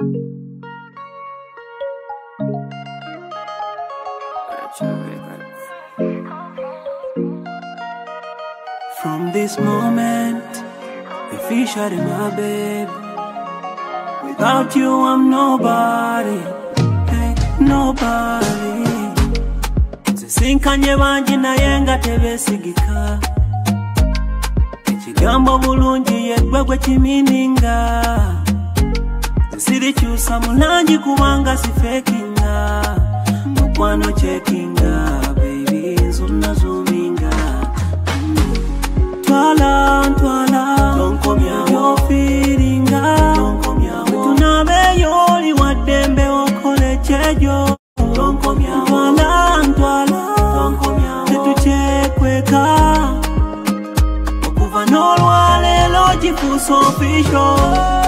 From this moment, the fish are in my bed. Without you, I'm nobody. Hey, nobody. nsinkanye bangi yenga tebe sigika. ekigambo bulungi yeggwe gwe kimininga samulaji kubanga sifekinga mukwano chekinga baby nzuna zuminga twala twala yofiringa tunabe yoli waddembe okole kyejo twala twala okuva n'olwaleero gifuusa official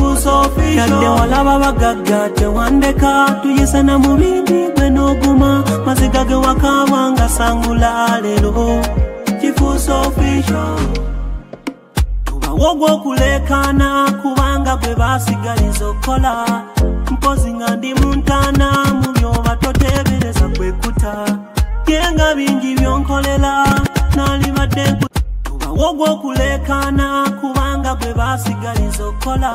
kusofia ne walaba bagagga tewandeka tuyise na mubindi gwe n'oguma maziga ge wakabanga sangula leero kifuusa ofiisyo tubawo gw'okuleekaana kubanga gwe baasigaliza okkola mpozi nga ndi muntaana mu byoba totebereza kwekuta yenga bingi byonkolera nalibadde nku ogwokulekana kubanga gwe basigaliza okola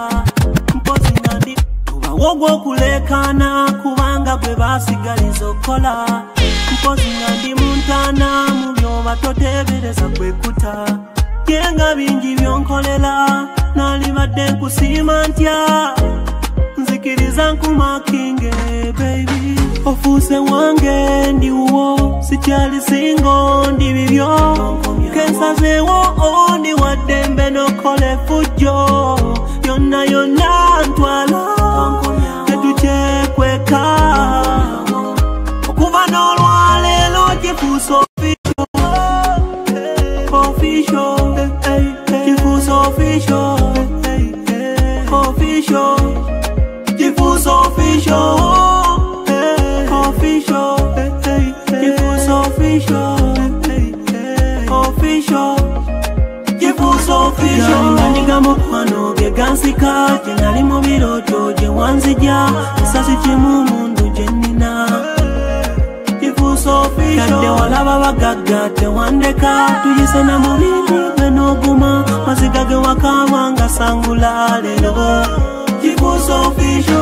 mpozi nandi kuba ogwokulekana kubanga gwe basigaliza okola mpozi nandi muntana mubyoba totebereza kwekuta yenga bingi byonkolera nalibadde nkusiima ntya nzikiriza nkumakinge beibi ofuuse wange ndiwo sikyalisingo ndibibyo nsazeewo oni oh, wadde mbe nokole fujjo yonna yonna ntwala tetukyekweeka okuva n'olwaleero kifuusa ofisho ofisho kifuusa ofisho ofisho kifuusa ofisho jenali mu biroto gye wanzija esasi kimu mundu gye nnina kifuusofiyadde walaba bagagga tewandeka tuyise na mubintu gwe n'oguma maziga ge wakawanga sangula leero kifuusofiyo